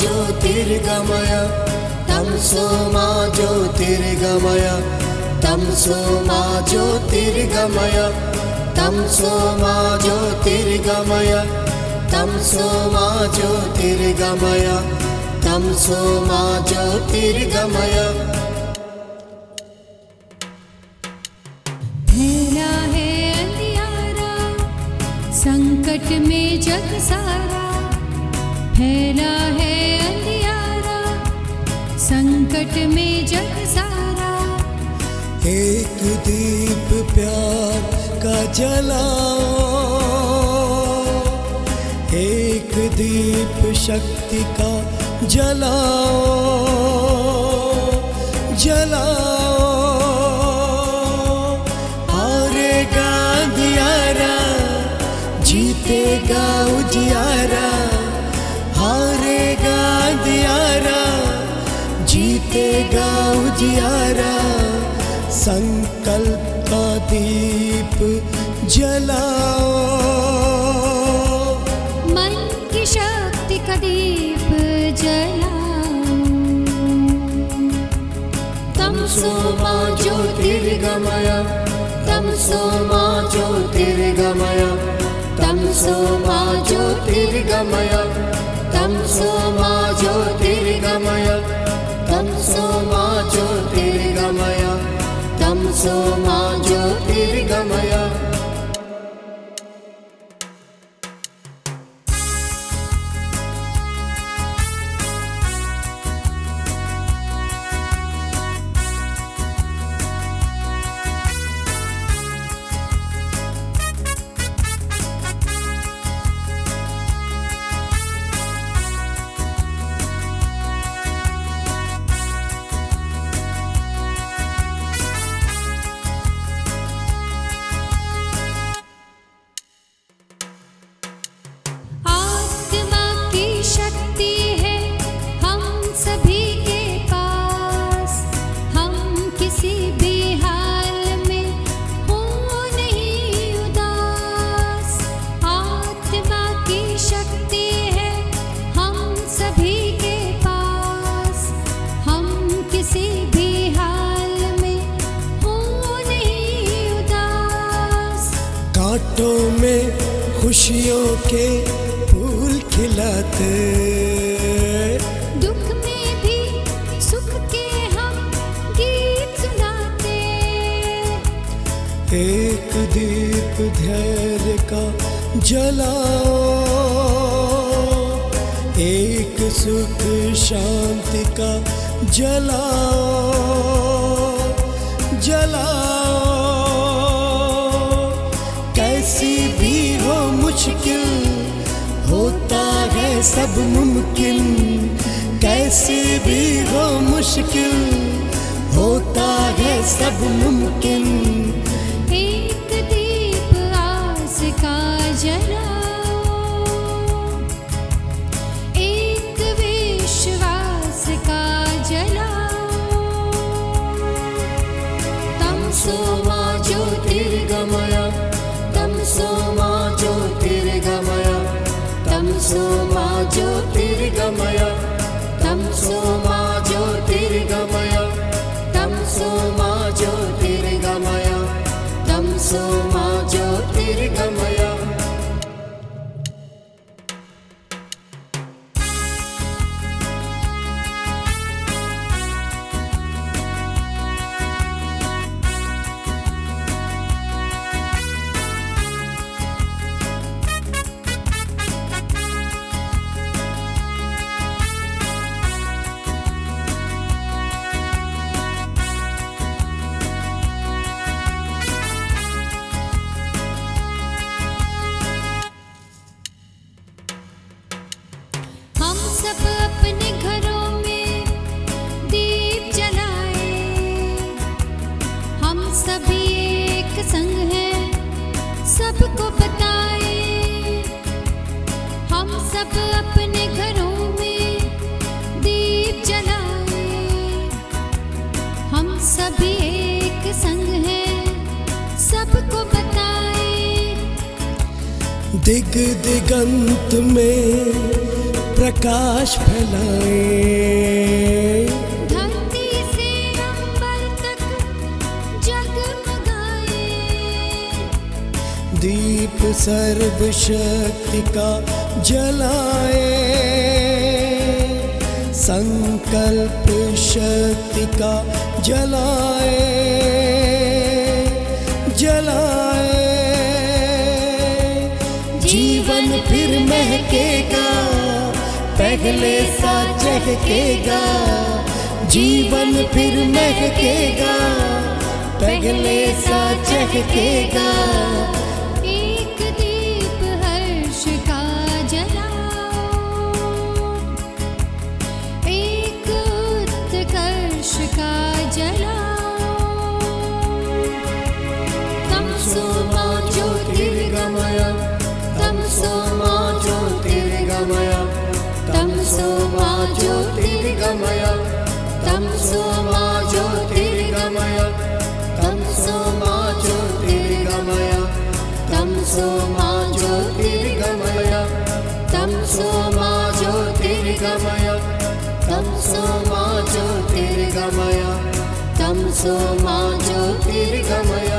ज्योतिर्गमय। तमसो मा ज्योतिर्गमय। तमसो मा ज्योतिर्गमय। तमसो मा ज्योतिर्गमय। तमसो मा ज्योतिर्गमय। तमसो मा ज्योतिर्गमय। फैला है अंधियारा, संकट में जग सारा। फैला है अंधियारा, संकट में जग सारा। एक दीप प्यार का जलाओ, एक दीप शक्ति का जलाओ जलाओ। जीतेगा उजियारा। जीतेगा उजियारा संकल्प का दीप जलाओ। मन की शक्ति का दीप जलाओ। तमसो मा ज्योतिर्गमय तमसो मा ज्योतिर्गमय तमसो मा ज्योतिर्गमय तमसो मा गमय। तं सोमा ज्योतिर्गमय। कांटों में खुशियों के फूल खिलाते। दुख में भी सुख के हम गीत सुनाते। एक दीप धैर्य का जलाओ। एक सुख शांति का जलाओ। जलाओ। सब मुमकिन, कैसी भी हो मुश्किल, होता है सब मुमकिन। एक दीप आस का जलाओ एक विश्वास का जलाओ तमसो मा ज्योतिर्गमय मा ज्योतिर्गमय सभी एक संग हैं, सबको बताए। हम सब अपने घरों में दीप जलाए। हम सभी एक संग हैं, सबको बताए। दिग दिगंत में प्रकाश फैलाए। सर्वशक्ति का जलाए। संकल्प शक्ति का जलाए। जलाए। जीवन फिर महकेगा, पहले सा चहकेगा जीवन फिर महकेगा, पहले सा चहकेगा ं मया। तं सोम ज्योतिर्गमय। तं सोम ज्योतिर्गमय। तं सोम ज्योतिर्गमय। तं सोम ज्योतिर्गमय। तं सोम ज्योतिर्गमय। तं सोम ज्योतिर्गमय।